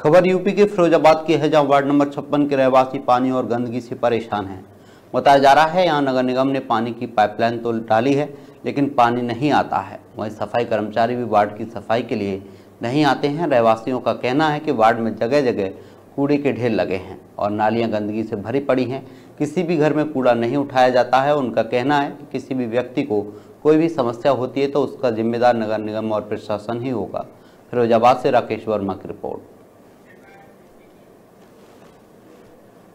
खबर यूपी के फिरोजाबाद की है जहाँ वार्ड नंबर छप्पन के रहवासी पानी और गंदगी से परेशान हैं। बताया जा रहा है, यहाँ नगर निगम ने पानी की पाइपलाइन तो डाली है, लेकिन पानी नहीं आता है। वहीं सफ़ाई कर्मचारी भी वार्ड की सफ़ाई के लिए नहीं आते हैं। रहवासियों का कहना है कि वार्ड में जगह जगह कूड़े के ढेर लगे हैं और नालियाँ गंदगी से भरी पड़ी हैं। किसी भी घर में कूड़ा नहीं उठाया जाता है। उनका कहना है कि किसी भी व्यक्ति को कोई भी समस्या होती है तो उसका जिम्मेदार नगर निगम और प्रशासन ही होगा। फिरोजाबाद से राकेश वर्मा की रिपोर्ट।